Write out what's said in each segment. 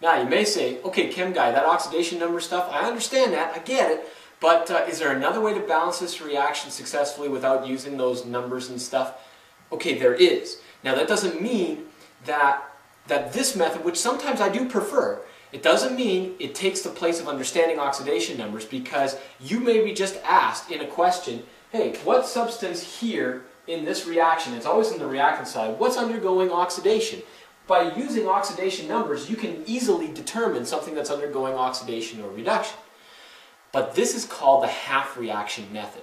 Now you may say, okay, Chemguy, that oxidation number stuff, I understand that, I get it, but uh, is there another way to balance this reaction successfully without using those numbers and stuff? Okay, there is. Now that doesn't mean that, that this method, which sometimes I do prefer, it doesn't mean it takes the place of understanding oxidation numbers because you may be just asked in a question, hey, what substance here in this reaction, it's always in the reactant side, what's undergoing oxidation? By using oxidation numbers, you can easily determine something that's undergoing oxidation or reduction. But this is called the half reaction method,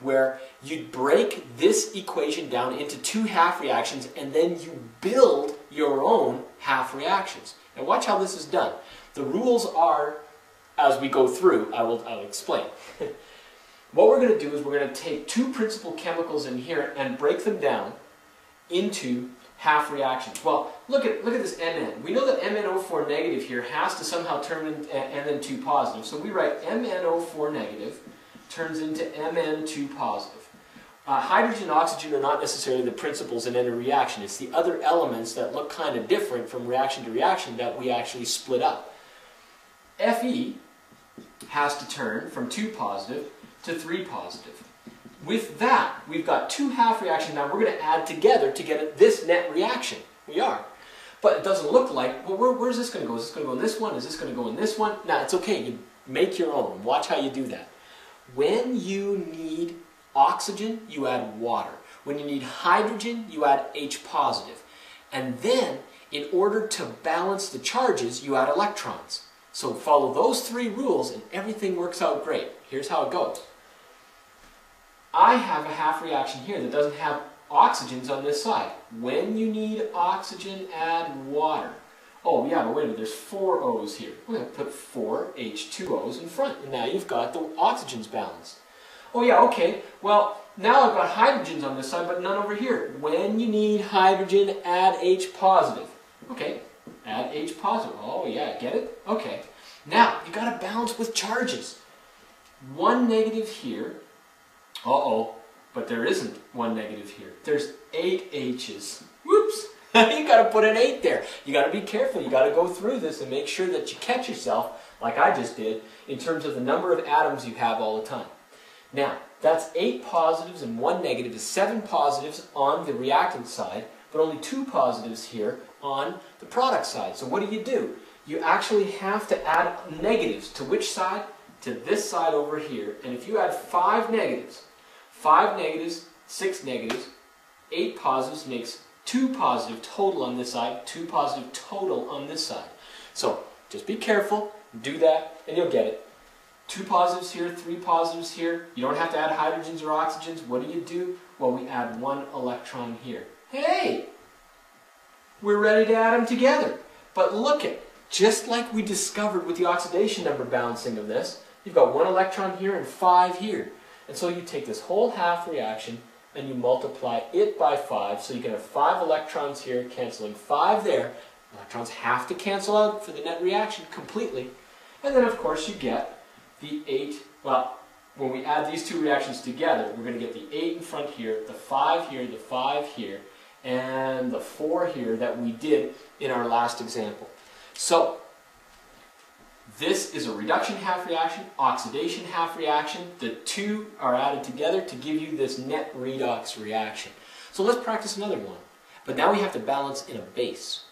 where you break this equation down into two half reactions and then you build your own half reactions. Now watch how this is done. The rules are, as we go through, I will I'll explain. what we're going to do is we're going to take two principal chemicals in here and break them down into half reactions. Well, look at look at this Mn. We know that MnO4 negative here has to somehow turn into Mn2 positive. So we write MnO4 negative turns into Mn2 positive. Uh, hydrogen and oxygen are not necessarily the principles in any reaction. It's the other elements that look kind of different from reaction to reaction that we actually split up. Fe has to turn from 2 positive to 3 positive. With that, we've got two half reactions now we're going to add together to get this net reaction. We are. But it doesn't look like, well, where, where's this going to go? Is this going to go in this one? Is this going to go in this one? Now, it's okay. You make your own. Watch how you do that. When you need oxygen, you add water. When you need hydrogen, you add H positive. And then, in order to balance the charges, you add electrons. So follow those three rules and everything works out great. Here's how it goes. I have a half reaction here that doesn't have oxygens on this side. When you need oxygen, add water. Oh, yeah, but wait a minute, there's four O's here. We're going to put four H2O's in front, and now you've got the oxygens balanced. Oh, yeah, okay, well, now I've got hydrogens on this side, but none over here. When you need hydrogen, add H positive. Okay, add H positive. Oh, yeah, get it? Okay. Now, you've got to balance with charges. One negative here, uh-oh, but there isn't one negative here. There's eight H's. Whoops! you got to put an 8 there. You got to be careful. You got to go through this and make sure that you catch yourself, like I just did, in terms of the number of atoms you have all the time. Now, that's 8 positives and 1 negative is 7 positives on the reactant side, but only 2 positives here on the product side. So what do you do? You actually have to add negatives to which side? To this side over here. And if you add 5 negatives, five negatives, six negatives, eight positives makes two positive total on this side, two positive total on this side. So just be careful, do that, and you'll get it. Two positives here, three positives here. You don't have to add hydrogens or oxygens. What do you do? Well, we add one electron here. Hey! We're ready to add them together. But look at, just like we discovered with the oxidation number balancing of this, you've got one electron here and five here. And so you take this whole half reaction and you multiply it by 5. So you can have 5 electrons here canceling 5 there. Electrons have to cancel out for the net reaction completely. And then of course you get the 8, well, when we add these two reactions together, we're going to get the 8 in front here, the 5 here, the 5 here, and the 4 here that we did in our last example. So, this is a reduction half reaction, oxidation half reaction. The two are added together to give you this net redox reaction. So let's practice another one. But now we have to balance in a base.